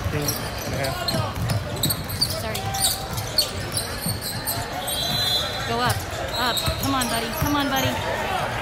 13 and a half. Sorry. Go up. Up. Come on, buddy. Come on, buddy.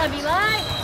I'd be live.